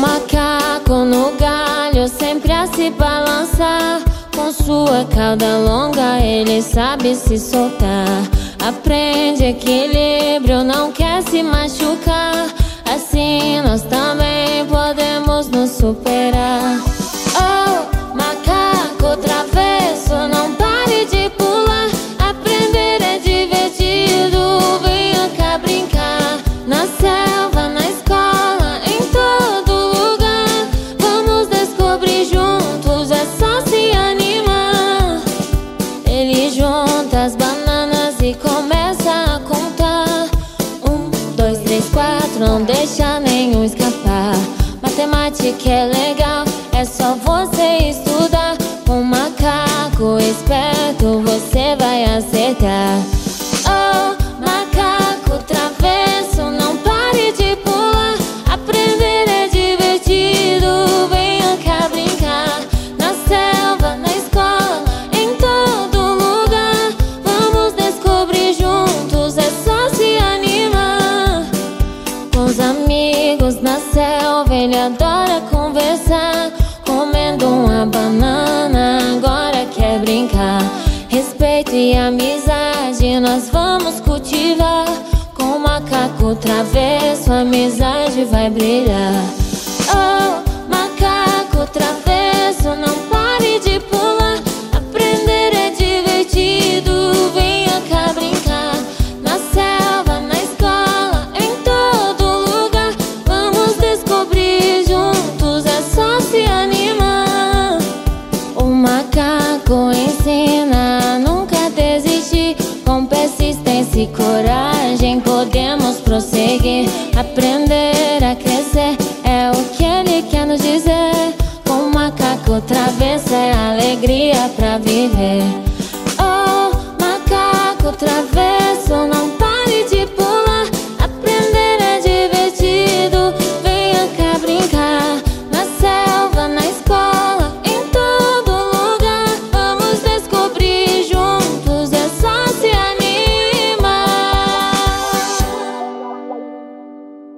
macaco no galho sempre a se balançar. Com sua cauda longa, ele sabe se soltar. Aprende equilíbrio, não quer se machucar. Assim nós também podemos nos superar. Deixa nenhum escapar. Matemática é legal, é só você amigos na selva, ele adora conversar. Comendo uma banana, agora quer brincar. Respeito e amizade nós vamos cultivar. Com o macaco travesso, a amizade vai brilhar. e coragem podemos prosseguir. Aprender a crescer é o que ele quer nos dizer. Com macaco travessa é alegria pra viver. Oh, macaco travessa.